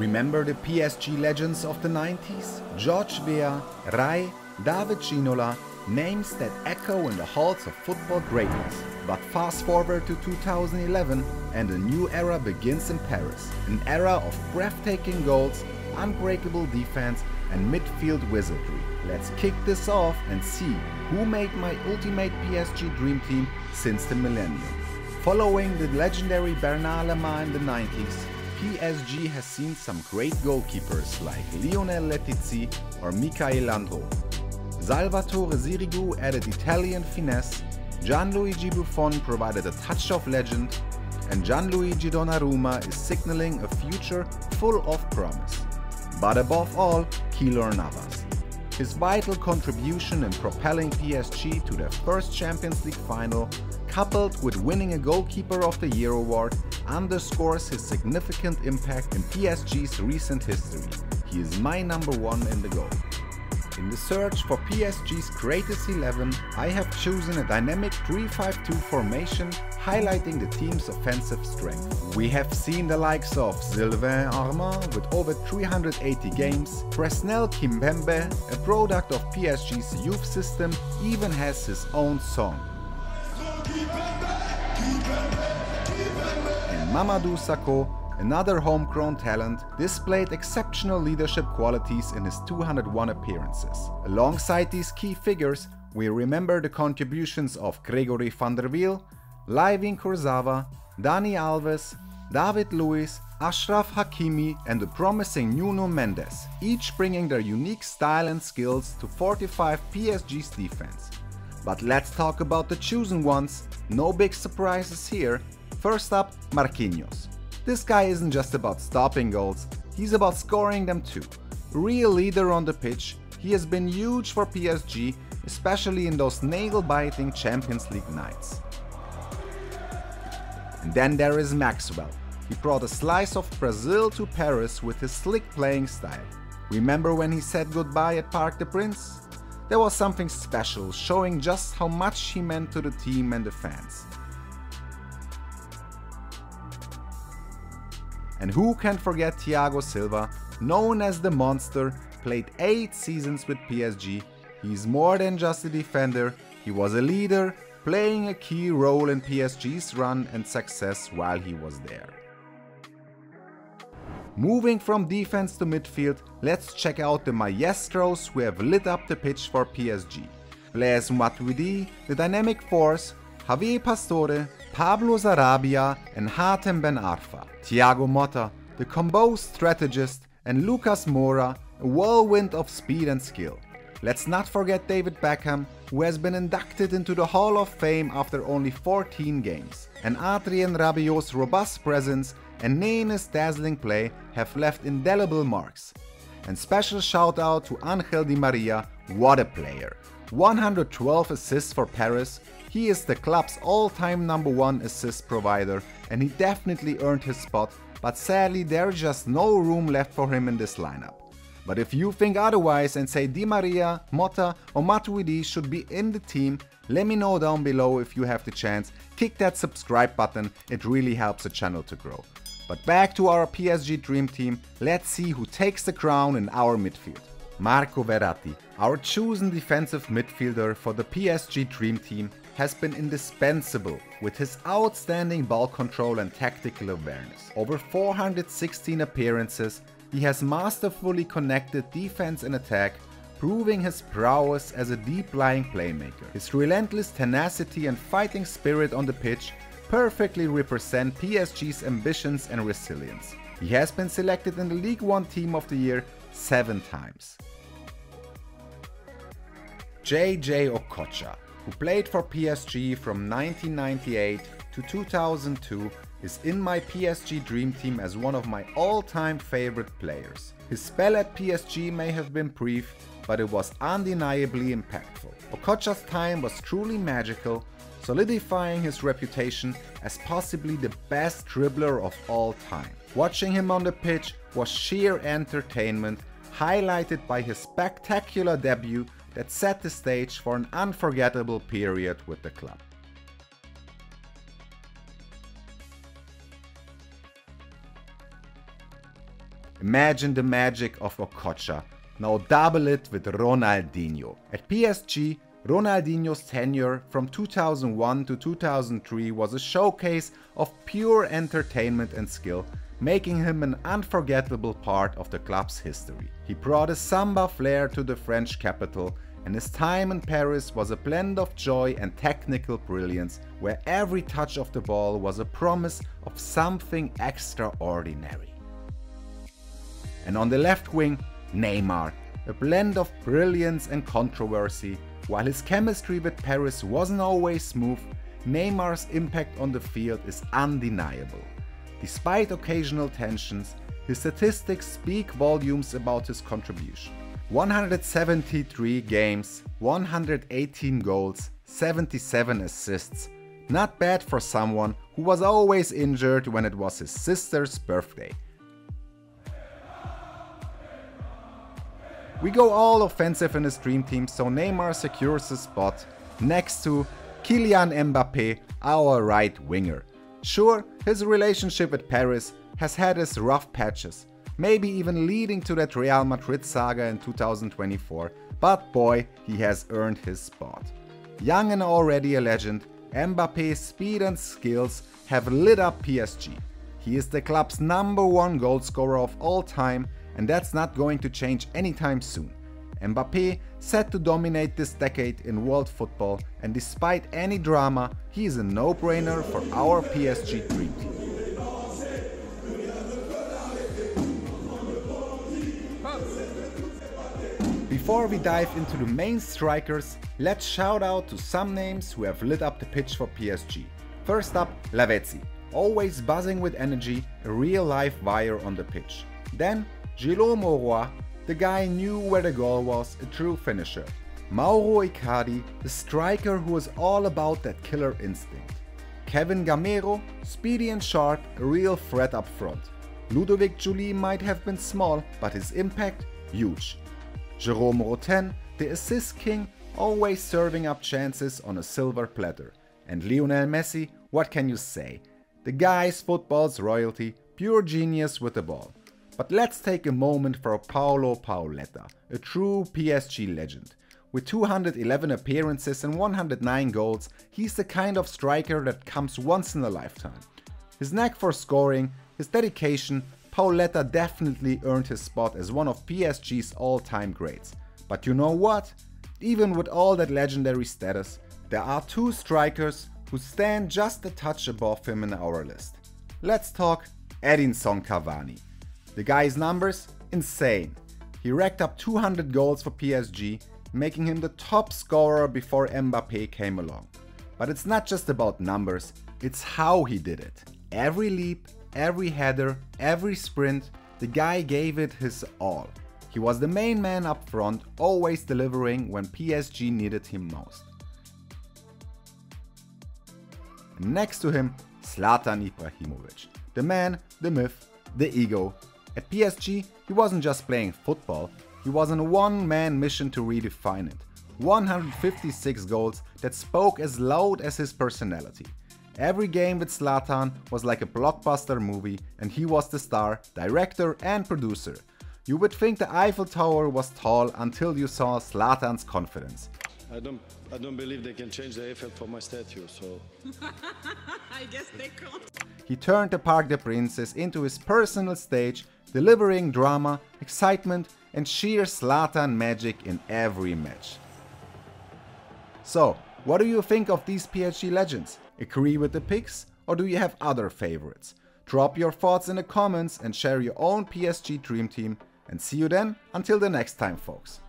Remember the PSG legends of the 90s? George Weah, Rai, David Ginola, names that echo in the halls of football greatness. But fast forward to 2011 and a new era begins in Paris. An era of breathtaking goals, unbreakable defense and midfield wizardry. Let's kick this off and see who made my ultimate PSG dream team since the millennium. Following the legendary Bernard Lama in the 90s, PSG has seen some great goalkeepers like Lionel Letizi or Michael Landreau. Salvatore Sirigu added Italian finesse, Gianluigi Buffon provided a touch of legend, and Gianluigi Donnarumma is signaling a future full of promise. But above all, Keylor Navas. His vital contribution in propelling PSG to their first Champions League final, coupled with winning a Goalkeeper of the Year award, underscores his significant impact in PSG's recent history. He is my number one in the goal. In the search for PSG's greatest 11, I have chosen a dynamic 3-5-2 formation highlighting the team's offensive strength. We have seen the likes of Sylvain Armand with over 380 games, Presnel Kimpembe, a product of PSG's youth system, even has his own song. And Mamadou Sakho Another homegrown talent displayed exceptional leadership qualities in his 201 appearances. Alongside these key figures, we remember the contributions of Gregory van der Wiel, Layvin Kurzawa, Dani Alves, David Luiz, Achraf Hakimi and the promising Nuno Mendes, each bringing their unique style and skills to fortify PSG's defense. But let's talk about the chosen ones, no big surprises here. First up, Marquinhos. This guy isn't just about stopping goals, he's about scoring them too. Real leader on the pitch, he has been huge for PSG, especially in those nail-biting Champions League nights. And then there is Maxwell. He brought a slice of Brazil to Paris with his slick playing style. Remember when he said goodbye at Parc des Princes? There was something special, showing just how much he meant to the team and the fans. And who can forget Thiago Silva, known as the Monster, played 8 seasons with PSG. He's more than just a defender, he was a leader, playing a key role in PSG's run and success while he was there. Moving from defense to midfield, let's check out the maestros who have lit up the pitch for PSG. Blaise Matuidi, the dynamic force, Javier Pastore, Pablo Sarabia and Hatem Ben Arfa, Thiago Motta, the composed strategist, and Lucas Moura, a whirlwind of speed and skill. Let's not forget David Beckham, who has been inducted into the Hall of Fame after only 14 games. And Adrien Rabiot's robust presence and Nene's dazzling play have left indelible marks. And special shout out to Angel Di Maria, what a player! 112 assists for Paris, he is the club's all-time number one assist provider and he definitely earned his spot, but sadly there's just no room left for him in this lineup. But if you think otherwise and say Di Maria, Motta or Matuidi should be in the team, let me know down below if you have the chance, click that subscribe button, it really helps the channel to grow. But back to our PSG dream team, let's see who takes the crown in our midfield. Marco Verratti, our chosen defensive midfielder for the PSG dream team, has been indispensable with his outstanding ball control and tactical awareness. Over 416 appearances, he has masterfully connected defense and attack, proving his prowess as a deep-lying playmaker. His relentless tenacity and fighting spirit on the pitch perfectly represent PSG's ambitions and resilience. He has been selected in the League One Team of the Year seven times. Jay-Jay Okocha who played for PSG from 1998 to 2002, is in my PSG dream team as one of my all-time favorite players. His spell at PSG may have been brief, but it was undeniably impactful. Okocha's time was truly magical, solidifying his reputation as possibly the best dribbler of all time. Watching him on the pitch was sheer entertainment, highlighted by his spectacular debut that set the stage for an unforgettable period with the club. Imagine the magic of Okocha. Now double it with Ronaldinho. At PSG, Ronaldinho's tenure from 2001 to 2003 was a showcase of pure entertainment and skill, making him an unforgettable part of the club's history. He brought a samba flair to the French capital, and his time in Paris was a blend of joy and technical brilliance, where every touch of the ball was a promise of something extraordinary. And on the left wing, Neymar, a blend of brilliance and controversy, while his chemistry with Paris wasn't always smooth, Neymar's impact on the field is undeniable. Despite occasional tensions, his statistics speak volumes about his contribution. 173 games, 118 goals, 77 assists. Not bad for someone who was always injured when it was his sister's birthday. We go all offensive in his dream team, so Neymar secures his spot next to Kylian Mbappe, our right winger. Sure, his relationship with Paris has had its rough patches, maybe even leading to that Real Madrid saga in 2024, but boy, he has earned his spot. Young and already a legend, Mbappe's speed and skills have lit up PSG. He is the club's number one goalscorer of all time and that's not going to change anytime soon. Mbappe set to dominate this decade in world football and despite any drama, he is a no-brainer for our PSG dream team. Before we dive into the main strikers, let's shout out to some names who have lit up the pitch for PSG. First up, Lavezzi, always buzzing with energy, a real life wire on the pitch. Then Gilles Mauroy, the guy knew where the goal was, a true finisher. Mauro Icardi, the striker who was all about that killer instinct. Kevin Gameiro, speedy and sharp, a real threat up front. Ludovic Giuly might have been small, but his impact, huge. Jerome Rothen, the assist king, always serving up chances on a silver platter. And Lionel Messi, what can you say? The guy's football's royalty, pure genius with the ball. But let's take a moment for Paolo Pauleta, a true PSG legend. With 211 appearances and 109 goals, he's the kind of striker that comes once in a lifetime. His knack for scoring, his dedication, Pauleta definitely earned his spot as one of PSG's all-time greats. But you know what? Even with all that legendary status, there are two strikers who stand just a touch above him in our list. Let's talk Edinson Cavani. The guy's numbers? Insane. He racked up 200 goals for PSG, making him the top scorer before Mbappe came along. But it's not just about numbers, it's how he did it. Every leap, every header, every sprint, the guy gave it his all. He was the main man up front, always delivering when PSG needed him most. Next to him, Zlatan Ibrahimovic, the man, the myth, the ego, at PSG, he wasn't just playing football, he was on a one-man mission to redefine it. 156 goals that spoke as loud as his personality. Every game with Zlatan was like a blockbuster movie and he was the star, director and producer. You would think the Eiffel Tower was tall until you saw Zlatan's confidence. I don't, I don't believe they can change the Eiffel for my statue, so... I guess they can't. He turned the Parc des Princes into his personal stage, delivering drama, excitement and sheer Zlatan magic in every match. So, what do you think of these PSG legends? Agree with the picks or do you have other favorites? Drop your thoughts in the comments and share your own PSG dream team and see you then until the next time folks.